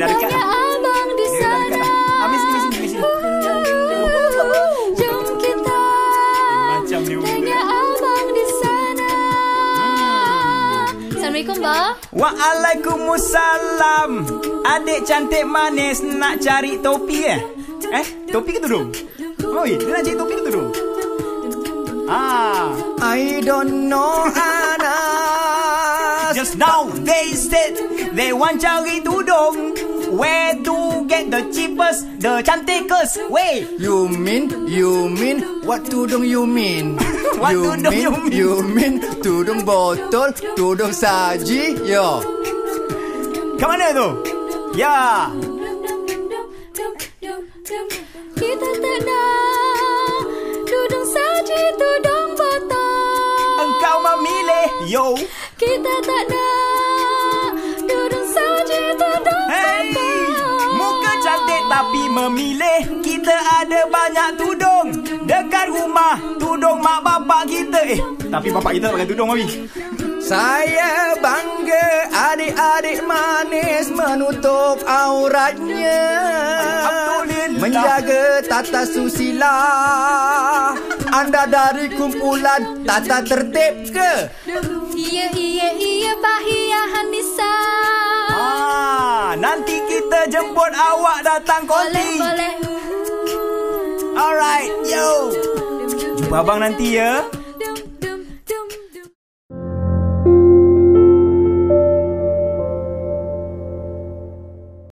dah dekat abang di Dia dah dekat sana. mesti, mesti, mesti, mesti. Jom kita Macam ni tanya abang di sana. Assalamualaikum, Bah. Waalaikumsalam. Adik cantik manis nak cari topi eh? Eh, topi ke tudung? Oi, dia nak cari topi ke tudung? Ah, I don't know Anas just now they said they want cari tudung. Where to get the cheapest, the cantikest way? You mean, you mean What tudung you mean? What you tudung mean, you mean? You mean tudung botol Tudung saji Yo Kat mana tu? Ya. Kita tak nak dudung saji tudung botol. Engkau memilih, yo. Kita tak nak memilih. Kita ada banyak tudung dekat rumah. Tudung mak bapak kita. Eh, tapi bapak kita tak pakai tudung, Mami. Saya bangga adik-adik manis menutup auratnya. Menjaga tata susila Anda dari kumpulan tata tertib ke? Iya, iya, iya, Bahia Hanisa. Nanti kita jemput awak datang Boleh, konti. boleh. Alright, yo. Jumpa abang nanti ya.